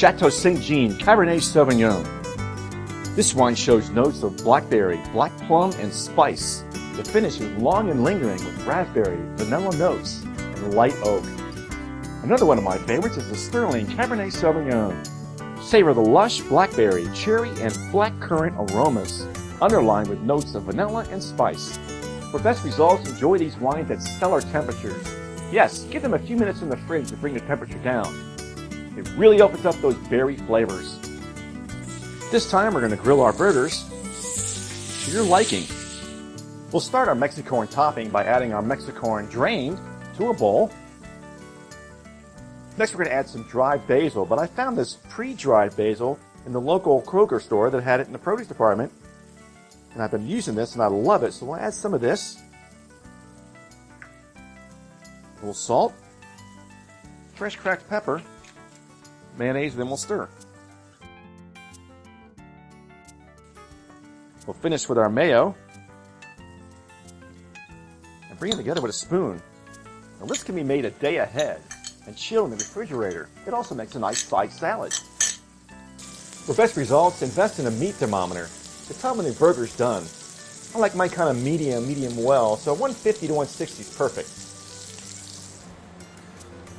Chateau St. Jean Cabernet Sauvignon. This wine shows notes of blackberry, black plum, and spice. The finish is long and lingering with raspberry, vanilla notes, and light oak. Another one of my favorites is the Sterling Cabernet Sauvignon. Savor the lush blackberry, cherry, and blackcurrant aromas, underlined with notes of vanilla and spice. For best results, enjoy these wines at stellar temperatures. Yes, give them a few minutes in the fridge to bring the temperature down. It really opens up those berry flavors. This time we're going to grill our burgers to your liking. We'll start our Mexicorn topping by adding our Mexicorn drained to a bowl. Next we're going to add some dried basil, but I found this pre-dried basil in the local Kroger store that had it in the produce department. And I've been using this and I love it, so we'll add some of this. A little salt, fresh cracked pepper, mayonnaise, then we'll stir. We'll finish with our mayo and bring it together with a spoon. Now this can be made a day ahead and chilled in the refrigerator. It also makes a nice side salad. For best results, invest in a meat thermometer to tell when the burger's done. I like mine kind of medium, medium well, so 150 to 160 is perfect.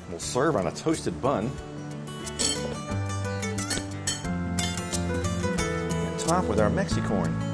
We'll serve on a toasted bun. Top with our Mexicorn.